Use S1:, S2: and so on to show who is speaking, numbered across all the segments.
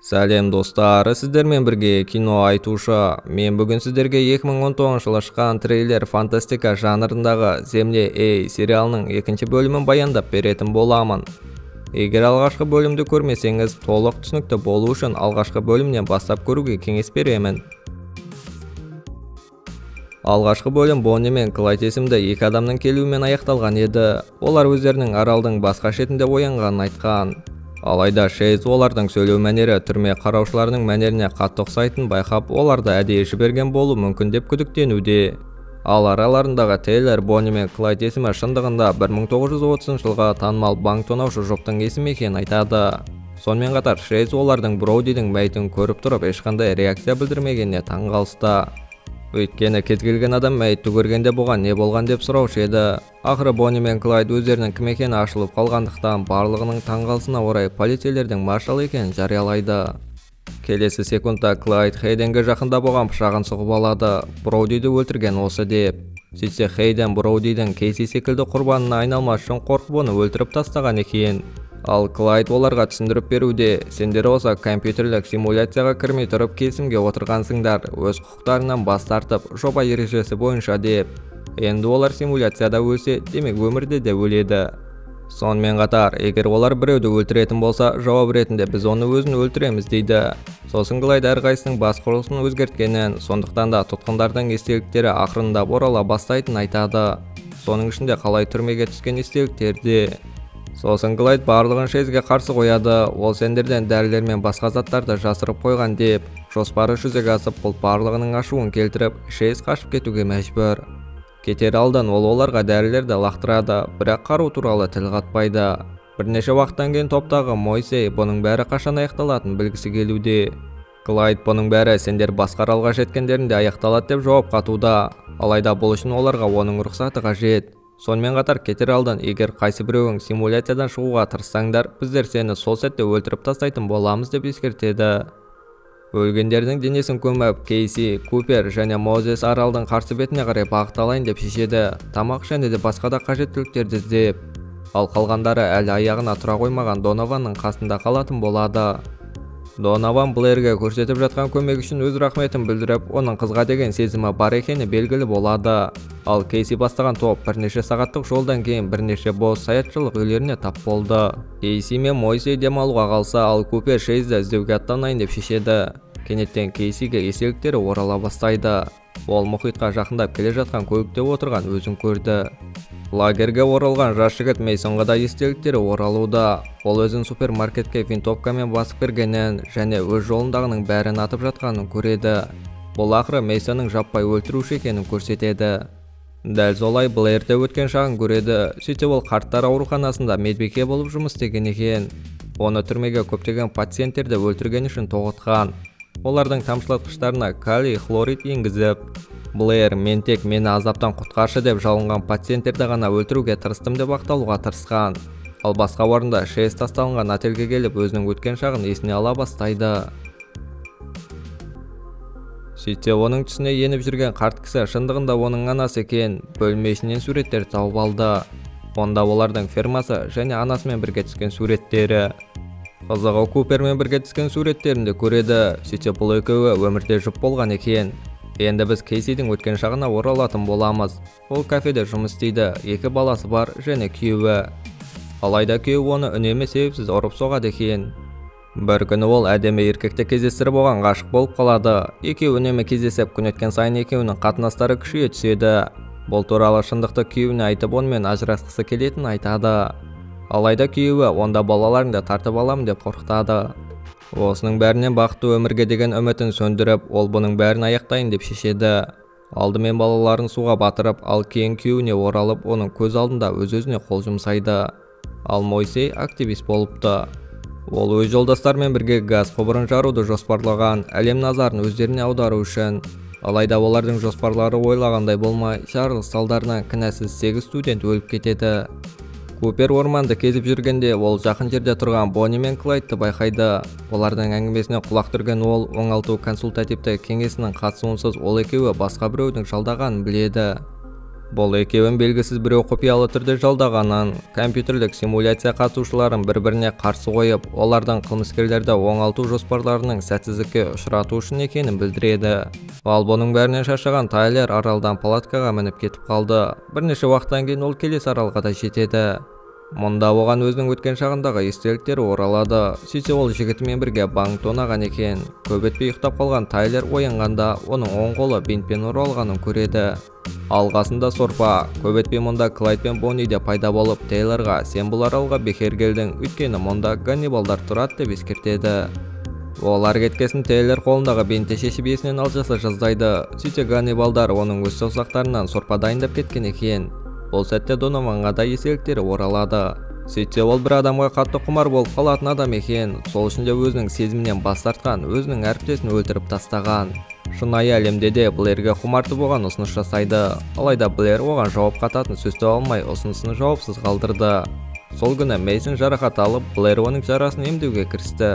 S1: сәлем достар. Сіздермен бірге кино айтушы. Мен бүгін сіздерге 2019 жылы шыққан трейлер фантастика жанрындағы земле эй сериалының екінші бөлімін баяндап беретін боламын. Егер алғашқы бөлімді көрмесеңіз толық түсінікті болу үшін алғашқы бөлімнен бастап көруге кеңес беремін. Алғашқы бөлім бонни мен клайд есімді екі адамның келуімен аяқталған еді. Олар өздерінің аралдың басқа шетінде оянғанын айтқан. Алайда шейз олардың сөйлеу мәнері түрме қараушыларының мәнеріне қатты ұқсайтынын байқап оларды әдейі жіберген болуы мүмкін деп күдіктенуде. Ал араларындағы тейлор бонни мен клайд есімі шындығында 1930 жылға танымал банк тонаушы жұптың есімі екенін айтады. Сонымен қатар шейз олардың броудидің мәйітін көріп тұрып ешқандай реакция білдірмегеніне таңғалысты. Өйткені кез келген адам мәйітті көргенде бұған не болған деп сұраушы еді. Ақыры бонни мен клайд өздерінің кім екені ашылып қалғандықтан барлығының таңғалысына орай полицейлердің маршал екенін жариялайды. Келесі секундта клайд хейденге жақында болған пышағын сұғып алады. Броудиді өлтірген осы деп. Сөйтсе хейден броудидің кейси секілді құрбанына айналмас үшін қорқып оны өлтіріп тастаған екен. Ал клайд оларға түсіндіріп беруде сендер осы компьютерлік симуляцияға кірмей тұрып келісімге отырғансыңдар өз құқықтарынан бас тартып жоба ережесі бойынша деп. Енді олар симуляцияда өлсе демек өмірде де өледі. Сонымен қатар егер олар біреуді өлтіретін болса жауап ретінде біз оны өзін өлтіреміз дейді. Сосын клайд әрқайсысының бас құрылысын өзгерткенін сондықтан да тұтқындардың естеліктері ақырындап орала бастайтынын айтады. Соның ішінде қалай түрмеге түскен естеліктерде сосын глайд барлығын шезге қарсы қояды. Ол сендерден дәрілер мен басқа заттарды жасырып қойған деп жоспары жүзеге асып бұл барлығының ашуын келтіріп шейз қашып кетуге мәжбүр. Кетер алдын ол оларға дәрілерді лақтырады. Бірақ қару туралы тіл қатпайды. Бірнеше уақыттан кейін топтағы мойсей бұның бәрі қашан аяқталатынын білгісі келуде. Клайд бұның бәрі сендер басқа аралға жеткендерінде аяқталады деп жауап қатуда. Алайда бұл үшін оларға оның рұқсаты қажет. Сонымен қатар кетер алдын егер қайсы біреуің симуляциядан шығуға тырыссаңдар біздер сені сол сәтте өлтіріп тастайтын боламыз деп ескертеді. Өлгендердің денесін көміп кейси купер және мозес аралдың қарсы бетіне қарай бағыт алайын деп шешеді. Тамақ және де басқа да қажеттіліктерді іздеп. Ал қалғандары әлі аяғына тұра қоймаған донованның қасында қалатын болады. Донован блэрге көрсетіп жатқан көмек үшін өз рахметін білдіріп оның қызға деген сезімі бар екені белгілі болады. Ал кейси бастаған топ бірнеше сағаттық жолдан кейін бірнеше бос саятшылық үйлеріне тап болды. Кейси мен мойсей демалуға қалса ал купер шейзді іздеуге аттанайын деп шешеді. Кенеттен кейсиге естеліктері орала бастайды. Ол мұхитқа жақындап келе жатқан көлікте отырған өзін көрді. Лагерге оралған жас жігіт мейсонға да естеліктері оралуда. Ол өзін супермаркетке винтовкамен басып кіргенін және өз жолындағының бәрін атып жатқанын көреді. Бұл ақыры мейсонның жаппай өлтіруші екенін көрсетеді. Дәл солай блэр де өткен шағын көреді. Сөйтсе ол қарттар ауруханасында медбике болып жұмыс істеген екен. Оны түрмеге көптеген пациенттерді өлтірген үшін тоғытқан. Олардың тамшылатқыштарына калий хлорид енгізіп блэр мен тек мені азаптан құтқаршы деп жалынған пациенттерді ғана өлтіруге тырыстым деп ақталуға тырысқан. Ал басқа орында шейс тасталынған отельге келіп өзінің өткен шағын есіне ала бастайды. Сөйтсе оның түсіне еніп жүрген қарт кісі шындығында оның анасы екен бөлме ішінен суреттер тауып алды. Онда олардың фермасы және анасымен бірге түскен суреттері. Қызығы купермен бірге түскен суреттерін де көреді. Сөйтсе бұл екеуі өмірде жұп болған екен. Енді біз кейсидің өткен шағына оралатын боламыз. Ол кафеде жұмыс істейді. Екі баласы бар және күйеуі. Алайда күйеуі оны үнемі себепсіз ұрып соғады екен. Бір күні ол әдемі еркекті кездестіріп оған ғашық болып қалады. Екеуі үнемі кездесіп күн өткен сайын екеуінің қатынастары күшейе түседі. Бұл туралы шындықты күйеуіне айтып онымен ажырасқысы келетінін айтады. Алайда күйеуі онда балаларыңды тартып аламын деп қорқытады. Осының бәрінен бақытты өмірге деген үмітін сөндіріп ол бұның бәрін аяқтайын деп шешеді. Алдымен балаларын суға батырып ал кейін күйеуіне оралып оның көз алдында өз өзіне қол жұмсайды. Ал мойсей активист болыпты. Ол өз жолдастарымен бірге газ құбырын жаруды жоспарлаған әлем назарын өздеріне аудару үшін. Алайда олардың жоспарлары ойлағандай болмай жарылыс салдарынан кінәсіз сегіз студент өліп кетеді. Купер орманды кезіп жүргенде ол жақын жерде тұрған бонни мен клайдты байқайды. Олардың әңгімесіне құлақ түрген ол оңалту консультативті кеңесінің қатысуынсыз ол екеуі басқа біреудің жалдағанын біледі. Бұл екеуін белгісіз біреу құпиялы түрде жалдағанын компьютерлік симуляция қатысушыларын бір-біріне қарсы қойып олардың қылмыскерлерді оңалту жоспарларының сәтсіздікке ұшырату үшін екенін білдіреді. Ал бұның бәрінен шаршаған тайлер аралдан палаткаға мініп кетіп қалды. Бірнеше уақыттан кейін ол келесі аралға да жетеді. Мұнда оған өзінің өткен шағындағы естеліктері оралады. Сөйтсе ол жігітімен бірге банк тонаған екен. Көп өтпей ұйықтап қалған тайлер оянғанда оның оң қолы бинтпен оралғанын көреді. Алғасында сорпа. Көп өтпей мұнда клайд пен бонни де пайда болып тейлорға сен бұл аралға бекер келдің өйткені мұнда ганнибалдар тұрады деп ескертеді. Олар кеткесін тейлор қолындағы бинтті шешіп есінен алжаса жаздайды. Сөйтсе ганнибалдар оның өз саусақтарынан сорпа дайындап кеткен екен. Бұл сәтте донованға да естеліктері оралады. Сөйтсе ол бір адамға қатты құмар болып қалатын адам екен. Сол үшін де өзінің сезімінен бас тартқан өзінің әріптесін өлтіріп тастаған. Шынайы әлемде де блэрге құмартып оған ұсыныс жасайды. Алайда блэр оған жауап қататын сөз таба алмай ұсынысын жауапсыз қалдырды. Сол күні мейсон жарақат алып блэр оның жарасын емдеуге кірісті.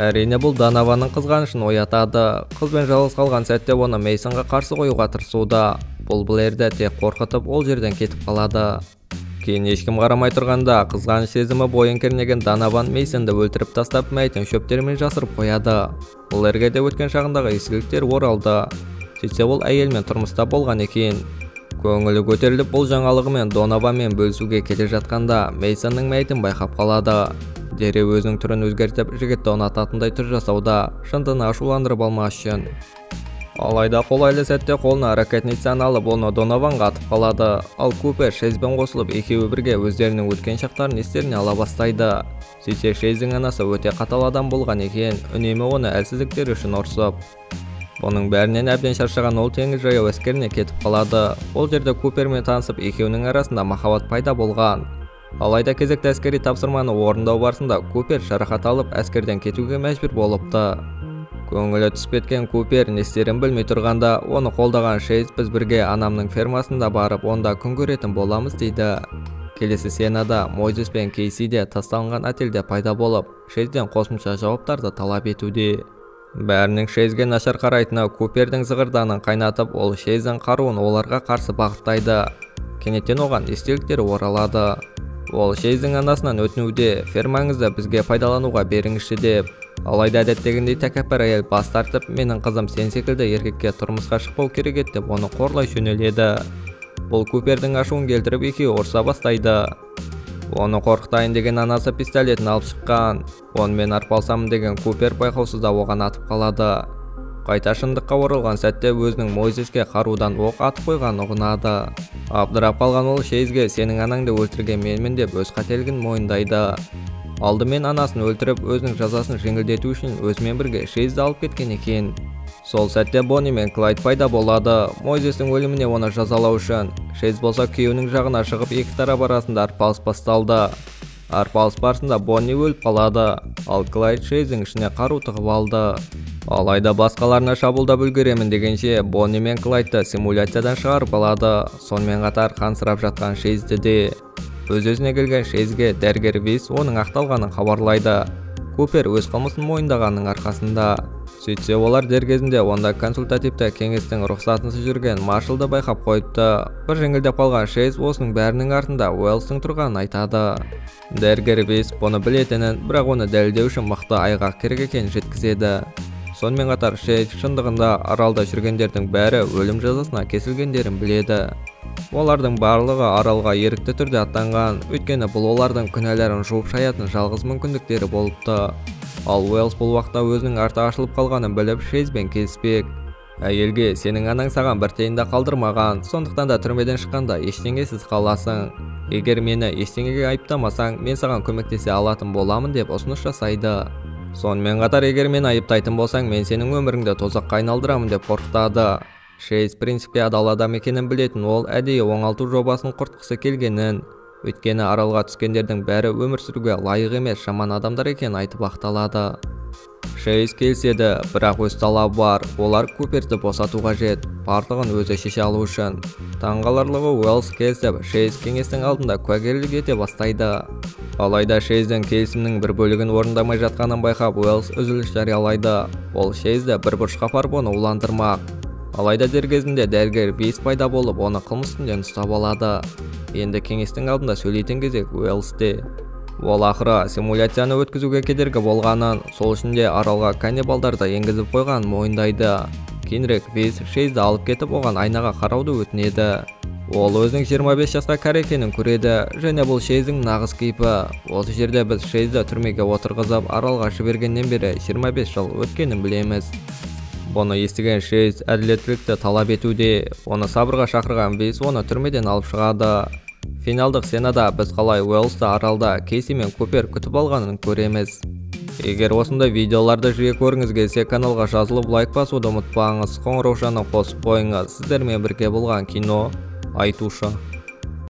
S1: Әрине бұл данованың қызғанышын оятады. Қызбен жалғыз қалған сәтте оны мейсонға қарсы қоюға тырысуда. Бұл блэрді тек қорқытып ол жерден кетіп қалады. Кейін ешкім қарамай тұрғанда қызғаныш сезімі бойын кернеген данаван мейсонды өлтіріп тастап мәйітін шөптермен жасырып қояды. Блэрге де өткен шағындағы ескіліктер оралды. Сөйтсе ол әйелмен тұрмыста болған екен. Көңілі көтеріліп бұл жаңалығымен донаванмен бөлісуге келе жатқанда мейсонның мәйітін байқап қалады. Дереу өзінің түрін өзгертіп жігітті ұнататындай түр жасауда шындыны ашуландырып алмас үшін. Алайда қолайлы сәтте қолына ракетницаны алып оны донованға атып қалады. Ал купер шейзбен қосылып екеуі бірге өздерінің өткен шақтарын естеріне ала бастайды. Сөйтсе шейздің анасы өте қатал адам болған екен. Үнемі оны әлсіздіктері үшін ұрсып. Бұның бәрінен әбден шаршаған ол теңіз жаяу әскеріне кетіп қалады. Ол жерде купермен танысып екеуінің арасында махаббат пайда болған. Алайда кезекті әскери тапсырманы орындау барысында купер жарақат алып әскерден кетуге мәжбүр болыпты. Көңілі түсіп кеткен купер не істерін білмей тұрғанда оны қолдаған шейз біз бірге анамның фермасында барып онда күн көретін боламыз дейді. Келесі сценада мойзес пен кейси де тасталынған отельде пайда болып шейзден қосымша жауаптарды талап етуде. Бәрінің шейзге нашар қарайтыны купердің зығырданын қайнатып ол шейздің қаруын оларға қарсы бағыттайды. Кенеттен оған естеліктері оралады. Ол шейздің анасынан өтінуде фермаңызды бізге пайдалануға беріңізші деп. Алайда әдеттегідей тәкаппар әйел бас тартып менің қызым сен секілді еркекке тұрмысқа шықпау керек еді деп оны қорлай жөнеледі бұл купердің ашуын келтіріп екеуі ұрса бастайды. Оны қорқытайын деген анасы пистолетін алып шыққан. Онымен арпалысамын деген купер байқаусызда оған атып қалады. Қайта шындыққа оралған сәтте өзінің мойзеске қарудан оқ атып қойғаны ұғынады. Абдырап қалған ол шейзге сенің анаңды өлтірген менмін деп өз қателігін мойындайды. Алдымен анасын өлтіріп өзінің жазасын жеңілдету үшін өзімен бірге шейзді алып кеткен екен. Сол сәтте бонни мен клайд пайда болады. Мойзестің өліміне оны жазалау үшін шейз болса күйеуінің жағына шығып екі тарап арасында арпалыс басталды. Арпалыс барысында бонни өліп қалады. Ал клайд шейздің ішіне қару тығып алды. Алайда басқаларына шабуылдап үлгеремін дегенше бонни мен клайдты симуляциядан шығарып алады. Сонымен қатар қансырап жатқан шейзді де. Өз-өзіне келген шейзге дәрігер вис оның ақталғанын хабарлайды. Купер өз қылмысын мойындағанның арқасында сөйтсе олар дер кезінде онда консультативті кеңестің рұқсатынсыз жүрген маршалды байқап қойыпты. Бір жеңілдеп қалған шейз осының бәрінің артында уэллстың тұрғанын айтады. Дәрігер вис бұны білетінін бірақ оны дәлелдеу үшін мықты айғақ керек екенін жеткізеді. Сонымен қатар шейз шындығында аралда жүргендердің бәрі өлім жазасына кесілгендерін біледі. Олардың барлығы аралға ерікті түрде аттанған өйткені бұл олардың күнәларын жуып шаятын жалғыз мүмкіндіктері болыпты. Ал уэллс бұл уақытта өзінің арты ашылып қалғанын біліп шейзбен келіспек. Әйелге сенің анаң саған бір тиын да қалдырмаған сондықтан да түрмеден шыққанда ештеңесіз қаласың. Егер мені ештеңеге айыптамасаң мен саған көмектесе алатын боламын деп ұсыныс жасайды. Сонымен қатар егер мені айыптайтын болсаң мен сенің өміріңді тозаққа айналдырамын деп қорқытады. Шейз принципке адал адам екенін білетін ол әдейі оңалту жобасын құртқысы келгенін өйткені аралға түскендердің бәрі өмір сүруге лайық емес жаман адамдар екенін айтып ақталады шейз келіседі бірақ өз талабы бар. Олар куперді босату қажет барлығын өзі шеше алу үшін. Таңғаларлығы уэллс келісіп шейз кеңестің алдында куәгерлік ете бастайды. Алайда шейздің келісімнің бір бөлігін орындамай жатқанын байқап уэллс үзіліс жариялайды. Ол шейзді бір бұрышқа апарып оны уландырмақ. Алайда дер кезінде дәрігер вейс пайда болып оны қылмыс үстінден ұстап алады. Енді кеңестің алдында сөйлейтін кезек уэллсте ол ақыры симуляцияны өткізуге кедергі болғанын сол үшін де аралға каннибалдарды енгізіп қойғанын мойындайды. Кейінірек вейс шейзді алып кетіп оған айнаға қарауды өтінеді. Ол өзінің 25 жасқа кәрі екенін көреді және бұл шейздің нағыз кейпі. Осы жерде біз шейзді түрмеге отырғызып аралға жібергеннен бері 25 жыл өткенін білеміз. Бұны естіген шейз әділеттілікті талап етуде оны сабырға шақырған вейс оны түрмеден алып шығады. Финалдық сценада біз қалай уэллсті аралда кейси мен купер күтіп алғанын көреміз. Егер осындай видеоларды жиі көргіңіз келсе каналға жазылып лайк басуды ұмытпаңыз. Қоңыраушаны қосып қойыңыз. Сіздермен бірге болған кино айтушы